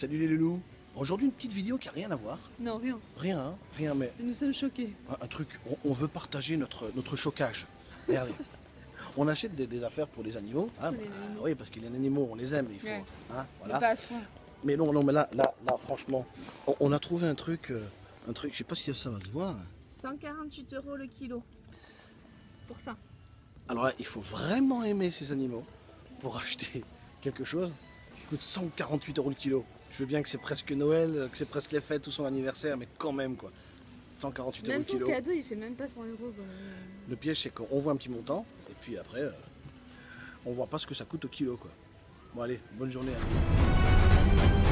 Salut les loulous. Aujourd'hui une petite vidéo qui a rien à voir. Non, rien. Rien, hein, rien, mais Nous sommes choqués. un, un truc. On, on veut partager notre, notre chocage. Regardez. On achète des, des affaires pour les animaux. hein, bah, animaux. oui, parce que les animaux, on les aime. Il faut, Ouais. hein, Mais voilà. non, non, mais là, là, là, franchement, on, on a trouvé un truc, euh, un truc. Je sais pas si ça va se voir. 148 euros le kilo. Pour ça. Alors là, il faut vraiment aimer ces animaux pour acheter quelque chose coûte 148 euros le kilo. Je veux bien que c'est presque Noël, que c'est presque les fêtes ou son anniversaire, mais quand même quoi. 148 euros Même le ton kilo. cadeau, il fait même pas 100 euros. quoi. Le piège, c'est qu'on voit un petit montant, et puis après, euh, on voit pas ce que ça coûte au kilo quoi. Bon allez, bonne journée. hein.